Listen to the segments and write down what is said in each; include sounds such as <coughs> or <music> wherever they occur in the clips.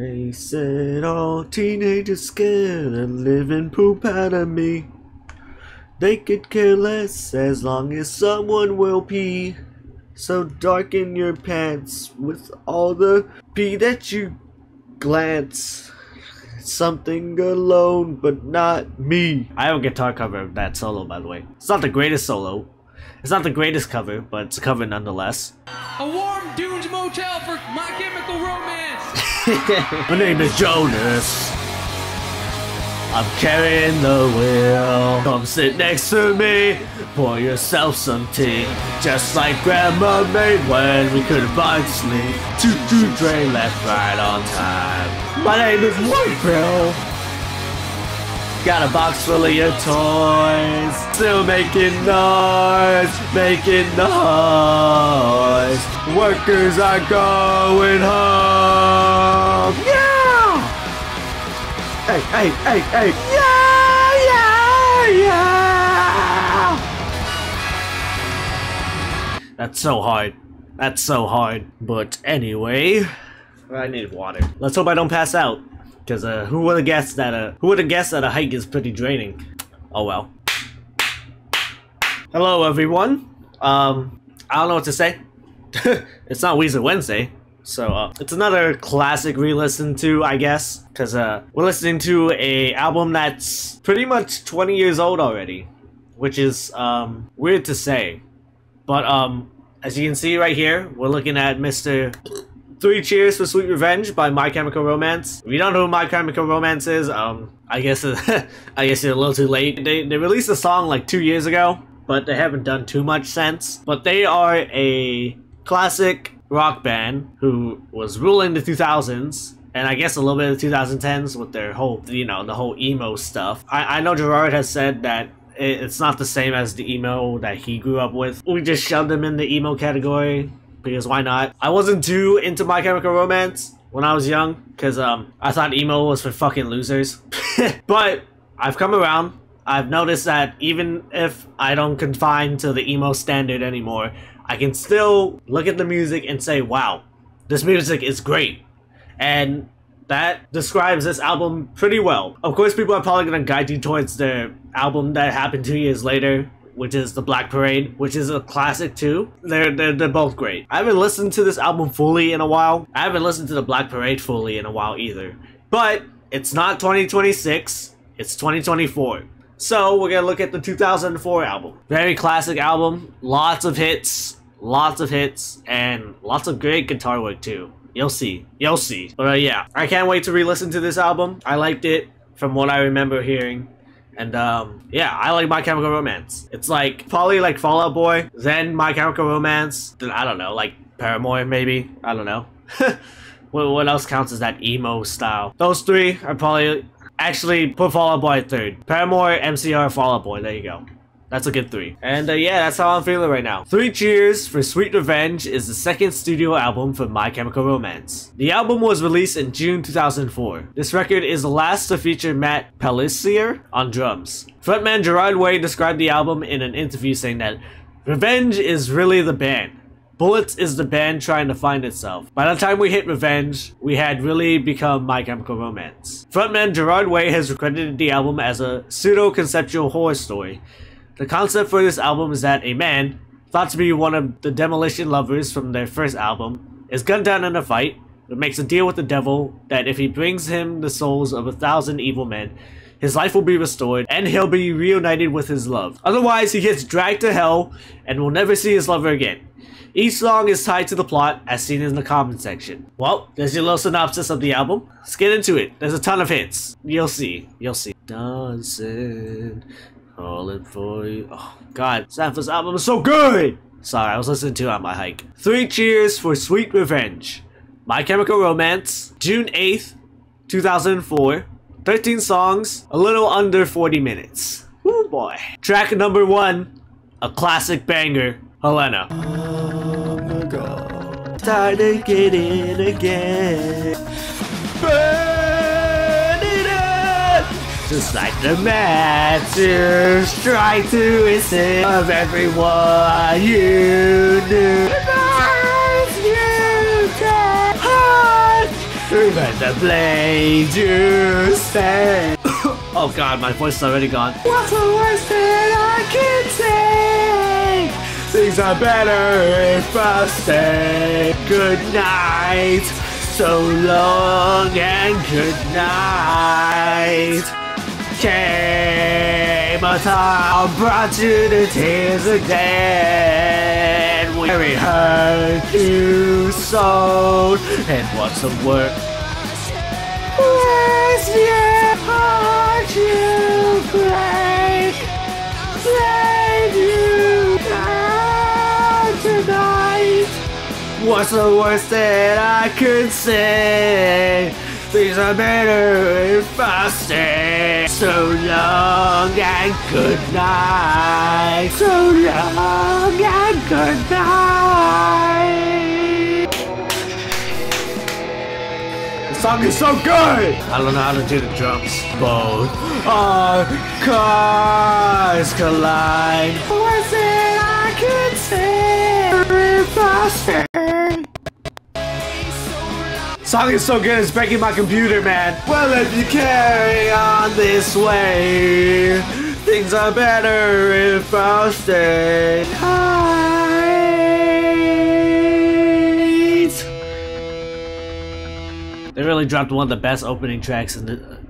They said all teenagers scared and living poop out of me. They could care less as long as someone will pee. So darken your pants with all the pee that you glance. Something alone, but not me. I have a guitar cover of that solo, by the way. It's not the greatest solo. It's not the greatest cover, but it's a cover nonetheless. A warm Dunes motel for My Chemical Romance. My name is Jonas. I'm carrying the wheel. Come sit next to me. Pour yourself some tea. Just like Grandma made when we couldn't find sleep. Choo choo train left right on time. My name is White Bill. Got a box full of your toys. Still making noise, making noise. Workers are going home. Yeah! Hey, hey, hey, hey! Yeah, yeah, yeah! That's so hard. That's so hard. But anyway, I need water. Let's hope I don't pass out. Cause uh, who would have guessed that uh, who would have guessed that a hike is pretty draining? Oh well. Hello everyone. Um, I don't know what to say. <laughs> it's not Weezer Wednesday, so uh, it's another classic re-listen to, I guess. Cause uh, we're listening to a album that's pretty much 20 years old already, which is um weird to say, but um as you can see right here, we're looking at Mr. Three Cheers for Sweet Revenge by My Chemical Romance. If you don't know who My Chemical Romance is, um, I guess <laughs> I guess you're a little too late. They they released a song like two years ago, but they haven't done too much since. But they are a classic rock band who was ruling the 2000s. And I guess a little bit of the 2010s with their whole, you know, the whole emo stuff. I, I know Gerard has said that it's not the same as the emo that he grew up with. We just shoved him in the emo category because why not? I wasn't too into My Chemical Romance when I was young because um, I thought emo was for fucking losers. <laughs> but I've come around. I've noticed that even if I don't confine to the emo standard anymore, I can still look at the music and say, wow, this music is great. And that describes this album pretty well. Of course, people are probably going to guide you towards the album that happened two years later, which is The Black Parade, which is a classic too. They're, they're, they're both great. I haven't listened to this album fully in a while. I haven't listened to The Black Parade fully in a while either. But it's not 2026, it's 2024. So we're gonna look at the 2004 album. Very classic album, lots of hits, lots of hits, and lots of great guitar work too. You'll see, you'll see. But uh, yeah, I can't wait to re-listen to this album. I liked it from what I remember hearing. And um, yeah, I like My Chemical Romance. It's like probably like Fall Out Boy, then My Chemical Romance, then I don't know, like Paramore maybe. I don't know. <laughs> what, what else counts as that emo style? Those three are probably actually put Fall Out Boy third. Paramore, MCR, Fall Out Boy. There you go. That's a good three. And uh, yeah, that's how I'm feeling right now. Three Cheers for Sweet Revenge is the second studio album for My Chemical Romance. The album was released in June 2004. This record is the last to feature Matt Pelissier on drums. Frontman Gerard Way described the album in an interview saying that Revenge is really the band. Bullets is the band trying to find itself. By the time we hit Revenge, we had really become My Chemical Romance. Frontman Gerard Way has credited the album as a pseudo-conceptual horror story. The concept for this album is that a man, thought to be one of the Demolition Lovers from their first album, is gunned down in a fight, but makes a deal with the devil that if he brings him the souls of a thousand evil men, his life will be restored and he'll be reunited with his love. Otherwise, he gets dragged to hell and will never see his lover again. Each song is tied to the plot as seen in the comment section. Well, there's your little synopsis of the album. Let's get into it. There's a ton of hits. You'll see. You'll see. Dancing, calling for you. Oh, God. Sanford's album is so good! Sorry, I was listening to it on my hike. Three cheers for Sweet Revenge. My Chemical Romance, June 8th, 2004. 13 songs, a little under 40 minutes. Woo boy. Track number one, a classic banger, Helena. oh my Started getting again. Just like the masters try to insist of everyone you knew. Even the blade you say. <coughs> oh god, my voice is already gone. What's the worst that I can say? Things are better if I stay. Good night. So long and good night. Came a time brought you to tears again. We hurt you so, and what's the work? Bless your heart you break. Let you down tonight. What's the worst that I could say? Things are better if I stay. So long and good night. So long and good night. The song is so good! I don't know how to do the drums. Both our cars collide. What's it I could say if I stay? Song is so good, it's breaking my computer, man. Well, if you carry on this way, things are better if I stay tight. They really dropped one of the best opening tracks the,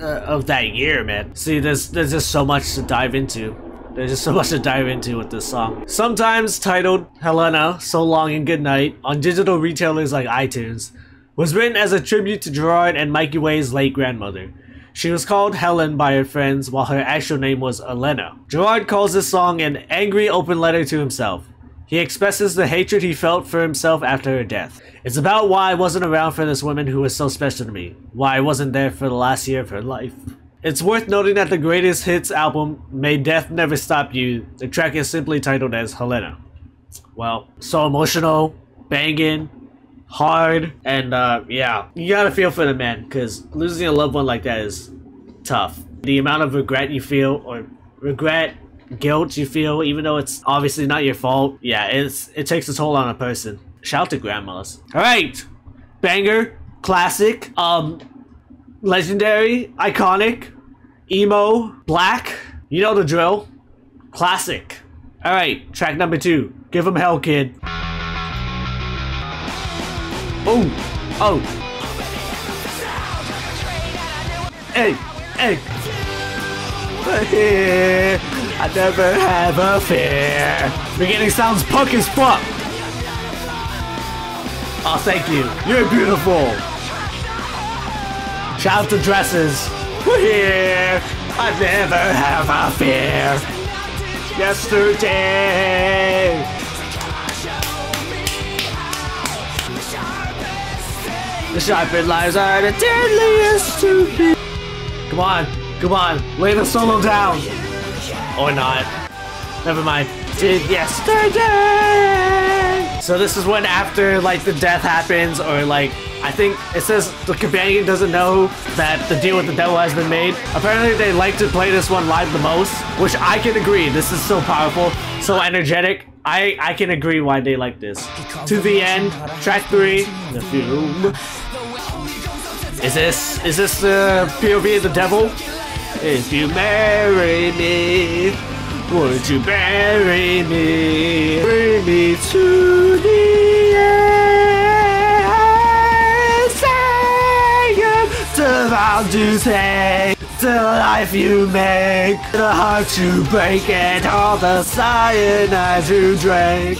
uh, of that year, man. See, there's there's just so much to dive into. There's just so much to dive into with this song. Sometimes titled Helena, So Long and Good Night on digital retailers like iTunes, was written as a tribute to Gerard and Mikey Way's late grandmother. She was called Helen by her friends while her actual name was Elena. Gerard calls this song an angry open letter to himself. He expresses the hatred he felt for himself after her death. It's about why I wasn't around for this woman who was so special to me, why I wasn't there for the last year of her life. It's worth noting that the greatest hits album, May Death Never Stop You, the track is simply titled as Helena. Well, so emotional, banging, hard, and uh, yeah, you gotta feel for the man, because losing a loved one like that is tough. The amount of regret you feel, or regret, guilt you feel, even though it's obviously not your fault, yeah, it's it takes a toll on a person. Shout out to grandmas. Alright! Banger, classic, um, legendary, iconic, emo, black, you know the drill. Classic. Alright, track number two. Give 'em hell, kid. Oh, oh. Hey, hey. I never have a fear. Beginning sounds punk as fuck. Oh, thank you. You're beautiful. Shout out to dresses. Here. I never have a fear. Yesterday. The sharpened lies are the deadliest to be. Come on, come on, lay the solo down. Or not. Never mind. Did yesterday. So this is when after like the death happens or like I think it says the companion doesn't know that the deal with the devil has been made. Apparently they like to play this one live the most, which I can agree. This is so powerful, so energetic. I, I can agree why they like this. To the end, track three, the fume. Is this is this the POV of the devil? If you marry me, would you bury me? Bring me to the end. Say vow to take, the life you make, the heart you break, and all the cyanide you drink.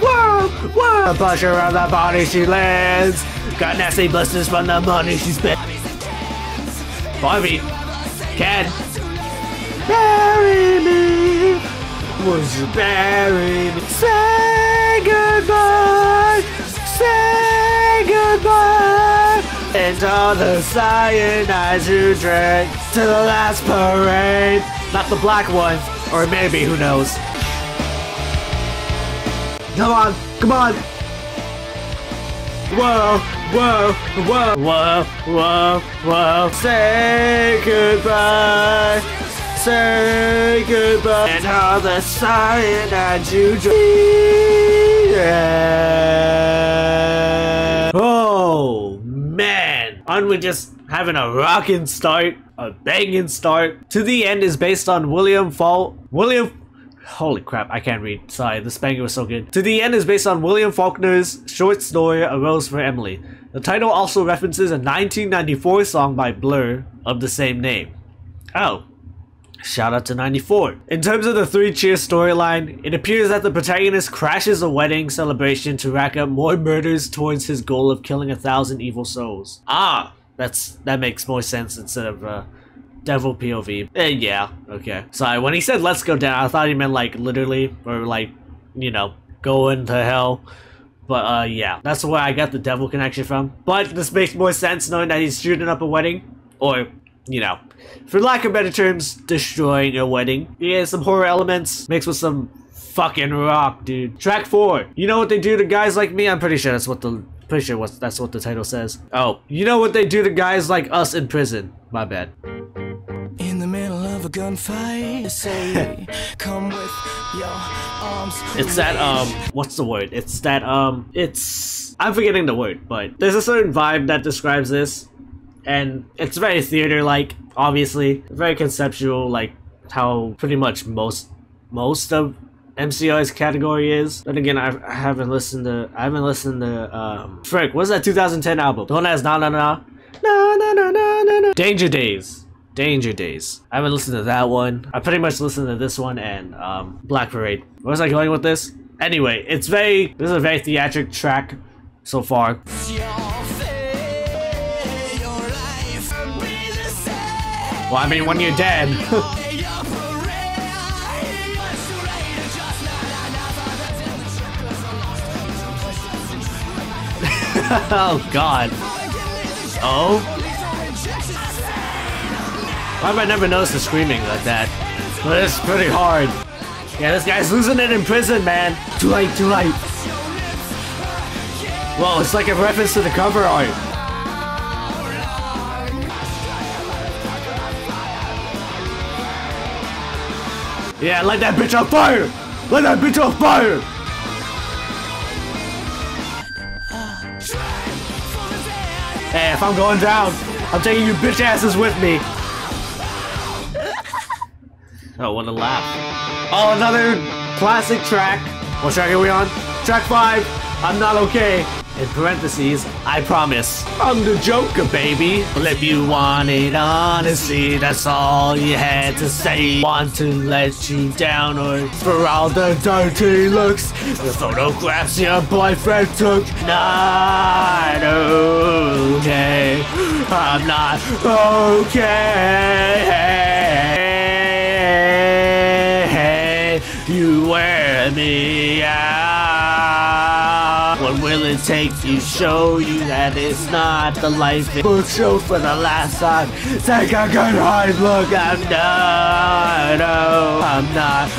Whoa, whoa! A push around the body she lands. Got nasty blisters from the money she spent. Barbie, Ken, bury me. Would you bury me? Say goodbye. Say goodbye. And all the cyanides you drank to the last parade. Not the black one, or maybe who knows. Come on, come on. Whoa, whoa, whoa, whoa, whoa, whoa. Say goodbye. Say goodbye. And all the cyanide you. Yeah. Oh, man, aren't we just having a rockin' start, a banging start? To the End is based on William Fall, William Holy crap, I can't read. Sorry, this banger was so good. To the End is based on William Faulkner's short story A Rose for Emily. The title also references a 1994 song by Blur of the same name. Oh, Shout out to 94. In terms of the Three Cheers storyline, it appears that the protagonist crashes a wedding celebration to rack up more murders towards his goal of killing a thousand evil souls. Ah, that's that makes more sense instead of uh, devil POV. Eh, yeah, okay. Sorry, when he said let's go down, I thought he meant like literally, or like, you know, go into hell. But uh, yeah, that's where I got the devil connection from. But this makes more sense knowing that he's shooting up a wedding. Or, you know, for lack of better terms, destroying a wedding. Yeah, some horror elements mixed with some fucking rock, dude. Track 4. You know what they do to guys like me? I'm pretty sure that's what the pretty sure what that's what the title says. Oh, you know what they do to guys like us in prison? My bad. In the middle of a gunfight, say, <laughs> come with your arms. It's that um what's the word? It's that um it's I'm forgetting the word, but there's a certain vibe that describes this and it's very theater like obviously very conceptual like how pretty much most most of MCI's category is. But again, I, I, haven't listened to I haven't listened to um Frick, what's that 2010 album? Don't ask na na na. Na na na na na na Danger Days. Danger Days. I haven't listened to that one. I pretty much listened to this one and um Black Parade. Where was I going with this? Anyway, it's very this is a very theatric track so far. Well, I mean, when you're dead. <laughs> <laughs> oh God. Oh. Why have I never noticed the screaming like that? But it's pretty hard. Yeah, this guy's losing it in prison, man. Too late, too late. Well, it's like a reference to the cover art. Yeah, light that bitch on fire! Light that bitch on fire! Hey, if I'm going down, I'm taking you bitch asses with me. <laughs> Oh, what a laugh. Oh, another classic track. What track are we on? Track 5, I'm not okay. In parentheses, I promise. I'm the Joker, baby. Well, if you wanted honesty, that's all you had to say. Want to let you down or for all the dirty looks, the photographs your boyfriend took. Not okay. I'm not okay. You wear me out. What will it take to show you that it's not the life it book show for the last time? Take a good hard look. I'm not. Oh, I'm not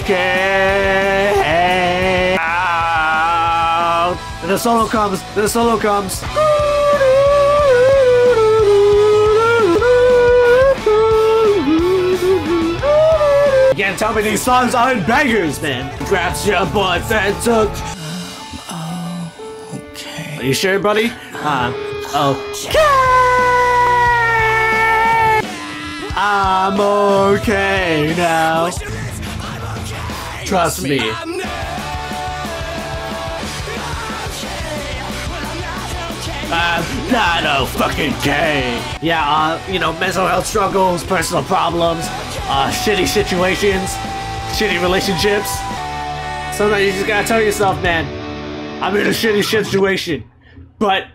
okay. Out. The solo comes. The solo comes. You can't tell me these songs aren't bangers, man. Grabs your boyfriend took. Are you sure, buddy? Uh, okay. I'm okay now. Trust me. I'm not a fucking gay. Yeah, uh, you know, mental health struggles, personal problems, uh, shitty situations, shitty relationships. Sometimes you just gotta tell yourself, man, I'm in a shitty situation, but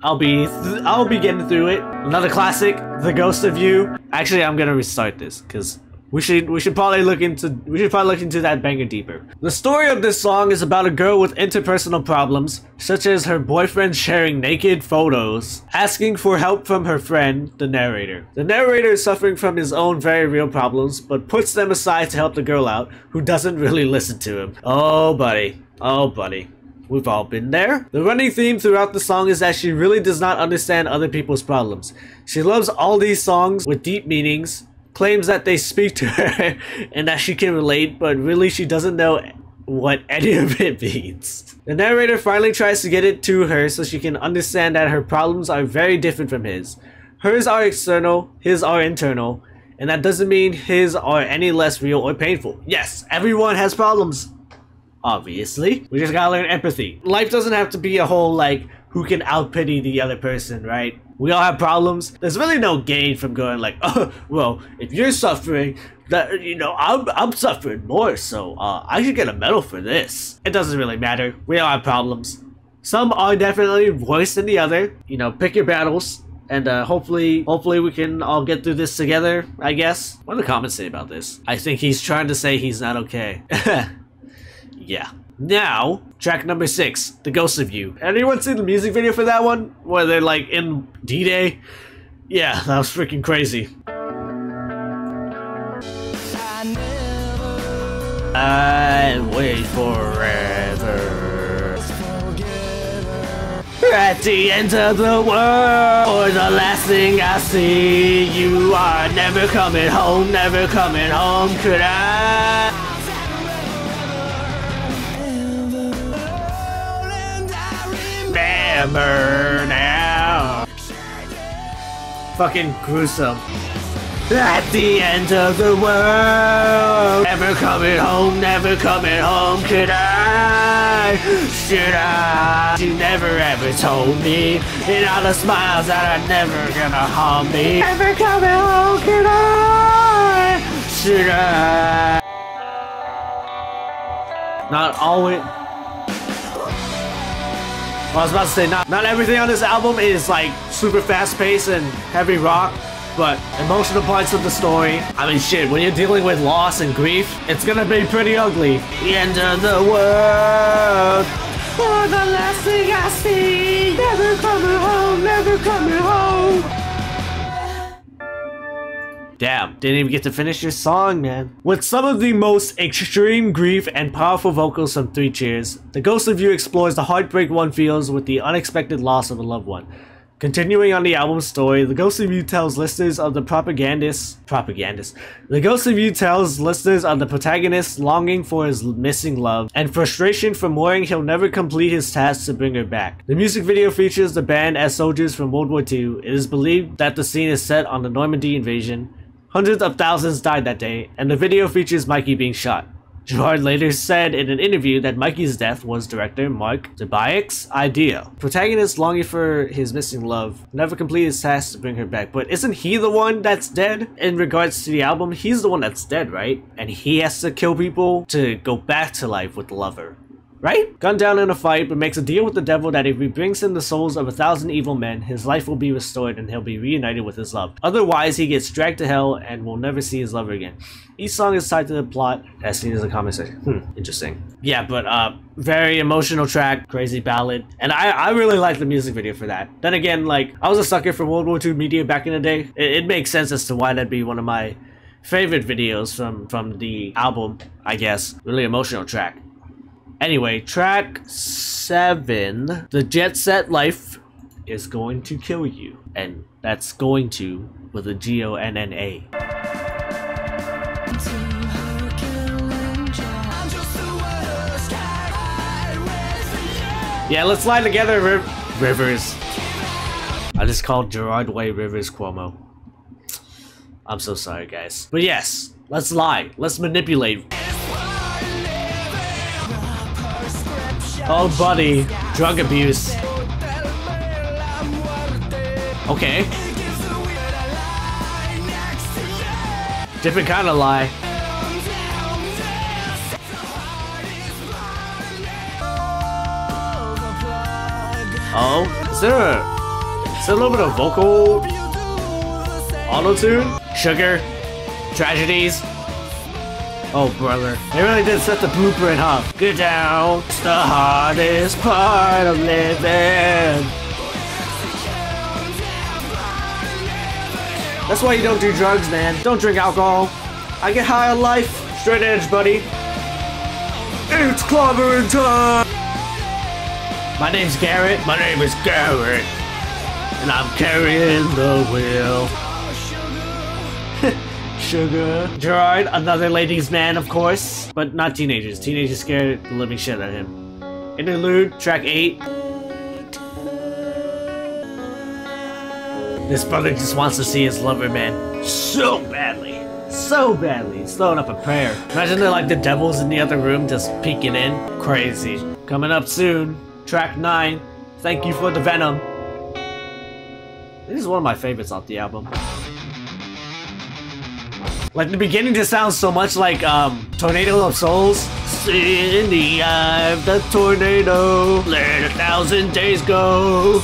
I'll be I'll be getting through it. Another classic, The Ghost of You. Actually, I'm gonna restart this because we should we should probably look into we should probably look into that banger deeper. The story of this song is about a girl with interpersonal problems, such as her boyfriend sharing naked photos, asking for help from her friend, the narrator. The narrator is suffering from his own very real problems, but puts them aside to help the girl out, who doesn't really listen to him. Oh, buddy. Oh, buddy. We've all been there. The running theme throughout the song is that she really does not understand other people's problems. She loves all these songs with deep meanings, claims that they speak to her <laughs> and that she can relate, but really she doesn't know what any of it <laughs> means. The narrator finally tries to get it to her so she can understand that her problems are very different from his. Hers are external, his are internal, and that doesn't mean his are any less real or painful. Yes, everyone has problems. Obviously. We just gotta learn empathy. Life doesn't have to be a whole like who can outpity the other person, right? We all have problems. There's really no gain from going like, <laughs> oh, well, if you're suffering, that you know, I'm I'm suffering more, so uh, I should get a medal for this. It doesn't really matter. We all have problems. Some are definitely worse than the other. You know, pick your battles and uh, hopefully hopefully we can all get through this together i guess what do the comments say about this i think he's trying to say he's not okay <laughs> yeah now track number six the ghost of you anyone seen the music video for that one where they're like in d-day yeah <laughs> that was freaking crazy I never wait forever. At the end of the world, or the last thing I see, you are never coming home, never coming home. Could I? Remember now. Fucking gruesome. At the end of the world, never coming home, never coming home. Could I? Should I? You never ever told me. And all the smiles that are never gonna harm me. Never coming home, could I? Should I? Not always. I was about to say, not, not everything on this album is like super fast paced and heavy rock, but emotional parts of the story. I mean, shit, when you're dealing with loss and grief, it's gonna be pretty ugly. The end of the world. For the last thing I see. Never coming home, never coming home. Damn, didn't even get to finish your song, man. With some of the most extreme grief and powerful vocals from Three Cheers, The Ghost of You explores the heartbreak one feels with the unexpected loss of a loved one. Continuing on the album's story, The Ghost of You tells listeners of the propagandists, propagandists. The Ghost of You tells listeners of the protagonist longing for his missing love and frustration from worrying he'll never complete his task to bring her back. The music video features the band as soldiers from World War II. It is believed that the scene is set on the Normandy invasion. Hundreds of thousands died that day, and the video features Mikey being shot. Gerard later said in an interview that Mikey's death was director Mark Zabiak's idea. Protagonist longing for his missing love, never completed his task to bring her back. But isn't he the one that's dead? In regards to the album, he's the one that's dead, right? And he has to kill people to go back to life with the lover. Right? Gunned down in a fight, but makes a deal with the devil that if he brings in the souls of a thousand evil men, his life will be restored and he'll be reunited with his love. Otherwise, he gets dragged to hell and will never see his lover again. Each song is tied to the plot, as seen as a comment section. Hmm, interesting. Yeah, but uh, very emotional track, crazy ballad, and I, I really like the music video for that. Then again, like I was a sucker for World War II media back in the day. It, it makes sense as to why that'd be one of my favorite videos from from the album. I guess really emotional track. Anyway, track seven, the Jet Set Life is going to kill you, and that's going to with a G O N N A. to her killing job. I'm just a worst guy with Yeah, let's lie together, Riv- Rivers. I just called Gerard Way Rivers Cuomo. I'm so sorry, guys. But yes, let's lie. Let's manipulate. Oh, buddy. Drug abuse. Okay. Different kind of lie. Oh, is there a, is there a little bit of vocal auto tune? Sugar, tragedies. Oh, brother, they really did set the blueprint, huh? Get down, it's the hardest part of living. That's why you don't do drugs, man. Don't drink alcohol. I get high on life. Straight edge, buddy. It's clobbering time. My name's Garrett. My name is Garrett. And I'm carrying the wheel. Sugar. Gerard, another ladies' man, of course, but not teenagers. Teenagers scare the living shit out of him. Interlude, track 8. This brother just wants to see his lover, man. So badly. So badly. He's throwing up a prayer. Imagine they're like the devils in the other room just peeking in. Crazy. Coming up soon. Track 9. Thank you for the venom. This is one of my favorites off the album. Like the beginning just sounds so much like um Tornado of Souls. In the eye of the tornado, let a thousand days go.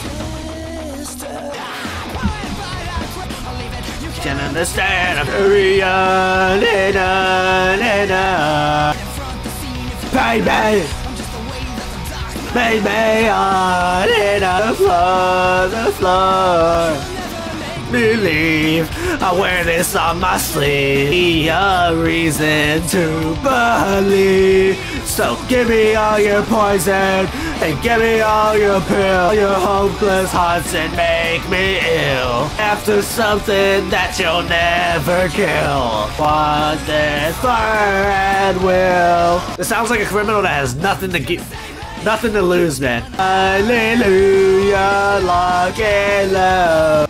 Can understand. Hurry on, na, na, na. Baby, baby, on the floor, the floor believe I wear this on my sleeve. A reason to believe. So give me all your poison and give me all your pills, your hopeless hearts and make me ill. After something that you'll never kill. Want this fire and will. This sounds like a criminal that has nothing to give. Nothing to lose, man. Hallelujah, lock and low.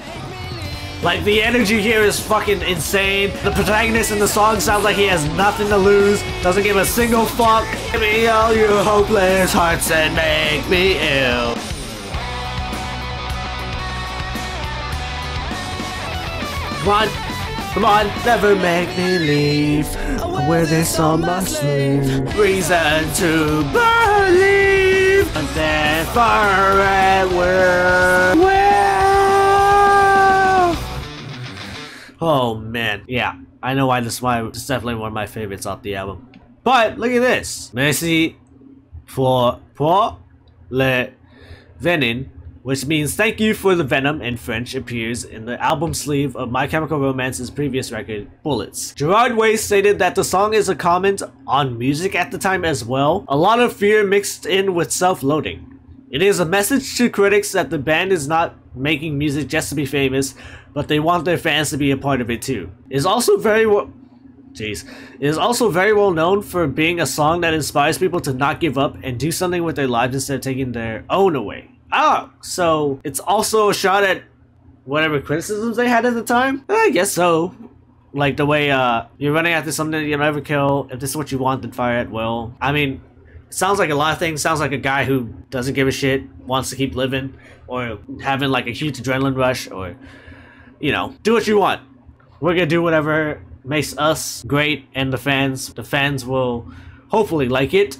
Like, the energy here is fucking insane. The protagonist in the song sounds like he has nothing to lose, doesn't give a single fuck. Give me all your hopeless hearts and make me ill. Come on, come on, never make me leave. I wear this on my sleeve. Reason to believe. And then Oh man, yeah. I know why this is definitely one of my favorites off the album. But look at this. Merci pour pour le venin, which means thank you for the venom in French, appears in the album sleeve of My Chemical Romance's previous record, Bullets. Gerard Way stated that the song is a comment on music at the time as well, a lot of fear mixed in with self-loading. It is a message to critics that the band is not making music just to be famous, but they want their fans to be a part of it too. It is also very well Jeez. It is also very well known for being a song that inspires people to not give up and do something with their lives instead of taking their own away. Ah, so it's also a shot at whatever criticisms they had at the time? I guess so. Like the way uh, you're running after something you'll never kill. If this is what you want, then fire at will. I mean, sounds like a lot of things. Sounds like a guy who doesn't give a shit, wants to keep living, or having like a huge adrenaline rush, or you know, do what you want. We're gonna do whatever makes us great, and the fans, the fans will hopefully like it.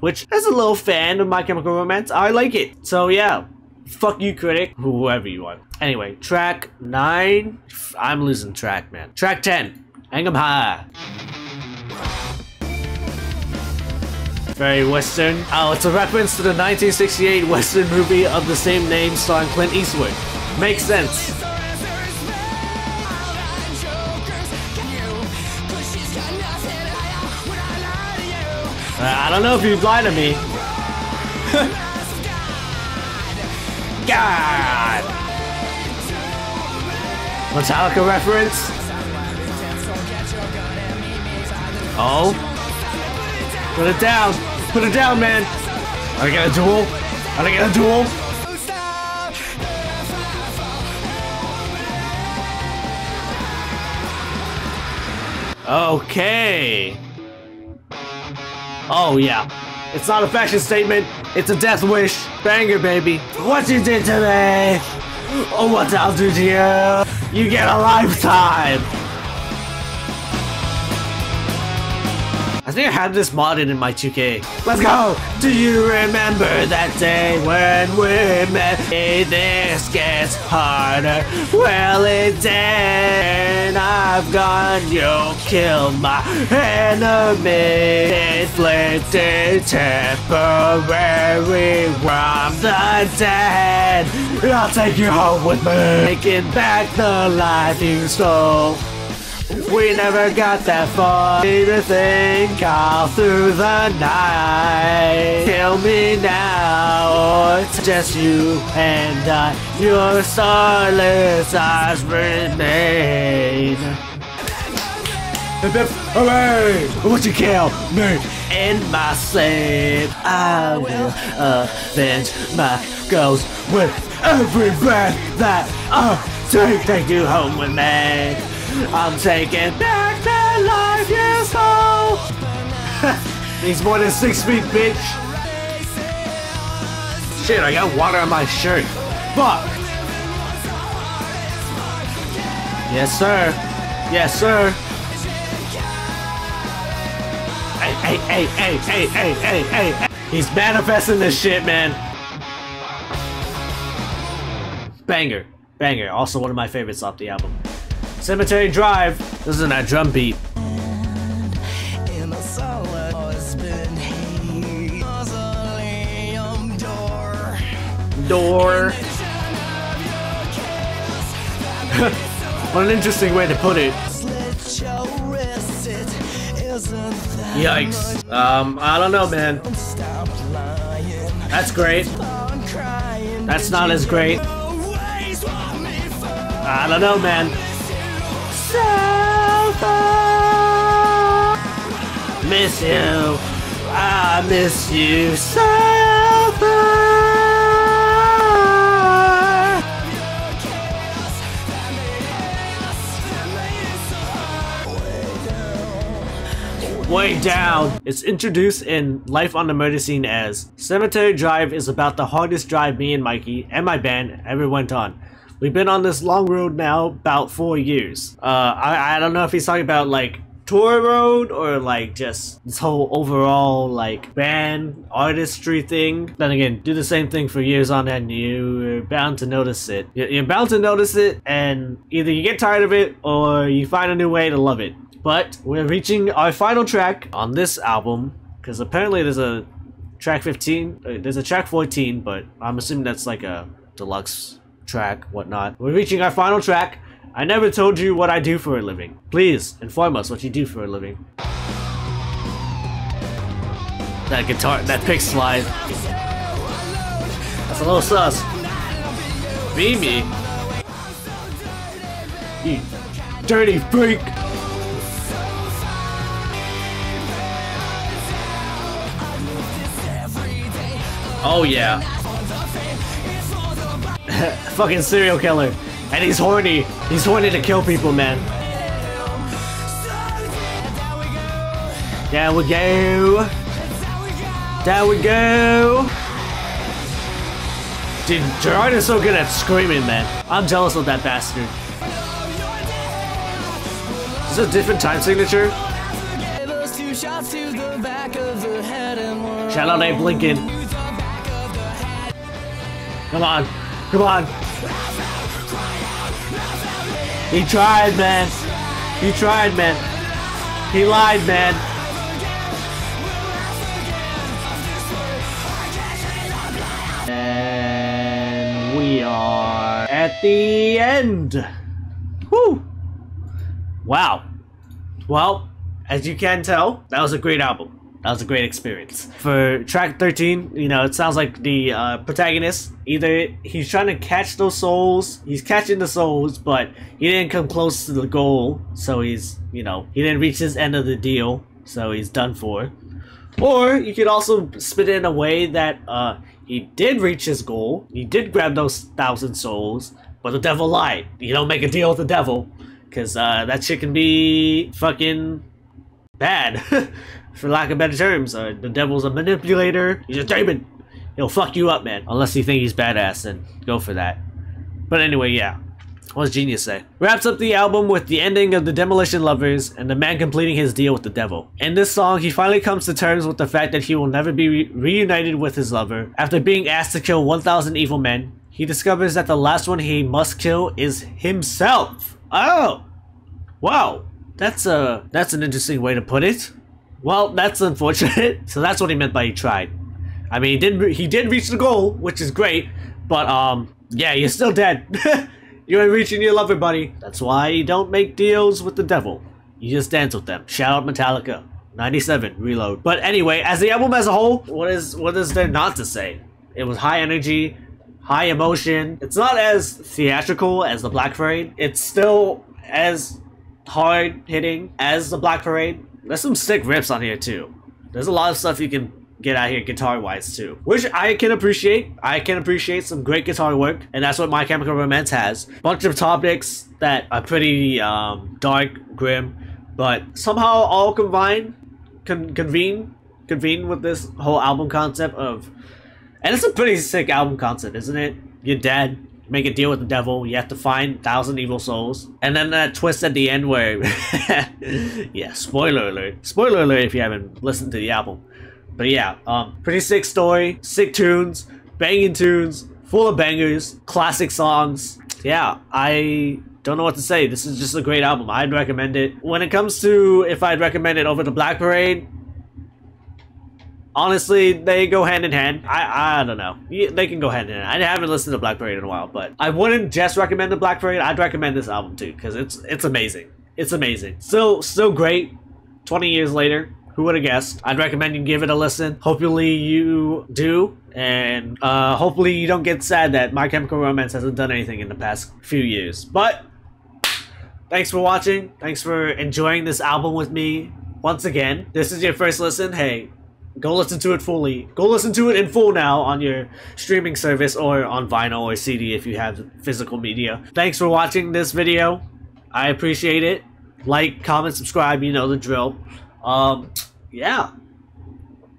Which, as a little fan of My Chemical Romance, I like it. So yeah, fuck you, critic, whoever you want. Anyway, track nine. I'm losing track, man. Track ten. Hang 'em high. Very Western. Oh, it's a reference to the 1968 Western movie of the same name starring Clint Eastwood. Makes sense. Uh, I don't know if you'd lie to me. <laughs> God! Metallica reference? Oh? Put it down! Put it down, man! I get a duel? I get a duel? Okay. Oh yeah. It's not a fashion statement, it's a death wish. Banger, baby. What you did to me! Oh, what I'll do to you! You get a lifetime! I think I had this modded in my 2K. Let's go! Do you remember that day when we met? Hey, this gets harder. Well, it did. I've gone, you kill my enemy. Inflicted temporary from the dead. I'll take you home with me. Taking back the life you stole. We never got that far. Even think all through the night. Kill me now, or it's just you and I. Your starless eyes remain. Hip hip hooray! Would you kill me in my sleep? I will avenge my ghost with every breath that I take. Take you home with me. I'm taking back the life you oh. <laughs> stole. He's more than six feet, bitch. Shit, I got water on my shirt. Fuck. Yes, sir. Yes, sir. Hey, hey, hey, hey, hey, hey, hey, hey, hey. He's manifesting this shit, man. Banger. Banger. Also one of my favorites off the album. Cemetery Drive. This is that drum beat. Door. <laughs> what an interesting way to put it. Yikes. Um, I don't know, man. That's great. That's not as great. I don't know, man. Miss you. I miss you so far. Way down. It's introduced in Life on the Murder Scene as Cemetery Drive is about the hardest drive me and Mikey and my band ever went on. We've been on this long road now about four years. Uh, I, I don't know if he's talking about like tour road or like just this whole overall like band artistry thing. Then again, do the same thing for years on end, you're bound to notice it. You're bound to notice it, and either you get tired of it or you find a new way to love it. But we're reaching our final track on this album because apparently there's a track 15. uh, There's a track 14, but I'm assuming that's like a deluxe track, whatnot. We're reaching our final track. I never told you what I do for a living. Please inform us what you do for a living. That guitar, that pick slide. That's a little sus. Be me. You dirty freak. Oh yeah. <laughs> Fucking serial killer. And he's horny. He's horny to kill people, man. There we go. There we go. Dude, Gerard is so good at screaming, man. I'm jealous of that bastard. Is this a different time signature? Shout out Abe Lincoln. Come on. Come on. He tried, man. He tried, man. He lied, man. And we are at the end. Whew. Wow. Well, as you can tell, that was a great album. That was a great experience. For track 13, you know, it sounds like the uh, protagonist, either he's trying to catch those souls, he's catching the souls, but he didn't come close to the goal, so he's, you know, he didn't reach his end of the deal, so he's done for. Or you could also spit it in a way that uh, he did reach his goal, he did grab those thousand souls, but the devil lied. You don't make a deal with the devil, because uh, that shit can be fucking bad, <laughs> for lack of better terms. Uh, the devil's a manipulator. He's a demon. He'll fuck you up, man. Unless you think he's badass, then go for that. But anyway, yeah. What does Genius say? Wraps up the album with the ending of the Demolition Lovers and the man completing his deal with the devil. In this song, he finally comes to terms with the fact that he will never be re- reunited with his lover. After being asked to kill 1,000 evil men, he discovers that the last one he must kill is himself. Oh! Wow, that's a that's an interesting way to put it. Well, that's unfortunate. <laughs> So that's what he meant by he tried. I mean, he did he did reach the goal, which is great, but um, yeah, you're still dead. <laughs> you ain't reaching your lover, buddy. That's why you don't make deals with the devil. You just dance with them. Shout out Metallica. 97 reload. But anyway, as the album as a whole, what is what is there not to say? It was high energy, high emotion. It's not as theatrical as the Black Parade. It's still as hard hitting as the Black Parade. There's some sick riffs on here too. There's a lot of stuff you can get out here guitar wise too, which I can appreciate. I can appreciate some great guitar work, and that's what My Chemical Romance has. Bunch of topics that are pretty um, dark, grim, but somehow all combine, con- convene, convene with this whole album concept of, and it's a pretty sick album concept, isn't it? You're dead. Make a deal with the devil. You have to find thousand evil souls, and then that twist at the end where, <laughs> yeah, spoiler alert. Spoiler alert if you haven't listened to the album. But yeah, um, pretty sick story, sick tunes, banging tunes, full of bangers, classic songs. Yeah, I don't know what to say. This is just a great album. I'd recommend it. When it comes to if I'd recommend it over the Black Parade, honestly, they go hand in hand. I I don't know. They can go hand in hand. I haven't listened to Black Parade in a while, but I wouldn't just recommend the Black Parade. I'd recommend this album too because it's it's amazing. It's amazing. Still still great. Twenty years later, who would have guessed? I'd recommend you give it a listen. Hopefully you do, and uh, hopefully you don't get sad that My Chemical Romance hasn't done anything in the past few years. But thanks for watching. Thanks for enjoying this album with me once again. This is your first listen. Hey, go listen to it fully. Go listen to it in full now on your streaming service or on vinyl or CD if you have physical media. Thanks for watching this video. I appreciate it. Like, comment, subscribe, you know the drill. Um, yeah,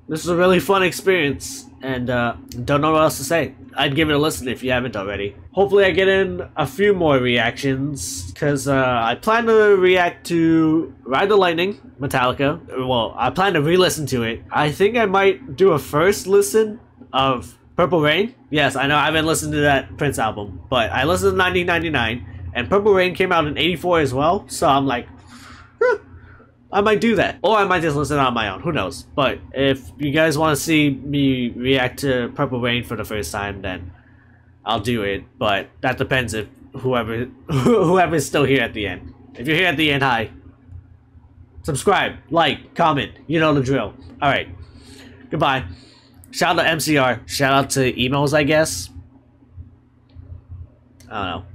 this is a really fun experience, and uh, don't know what else to say. I'd give it a listen if you haven't already. Hopefully, I get in a few more reactions because uh, I plan to react to Ride the Lightning, Metallica. Well, I plan to re-listen to it. I think I might do a first listen of Purple Rain. Yes, I know I haven't listened to that Prince album, but I listened to 1999, and Purple Rain came out in '84 as well. So I'm like. I might do that. Or I might just listen on my own. Who knows? But if you guys want to see me react to Purple Rain for the first time, then I'll do it. But that depends if whoever <laughs> whoever's still here at the end. If you're here at the end, hi. Subscribe, like, comment. You know the drill. Alright. Goodbye. Shout out to MCR. Shout out to emos, I guess. I don't know.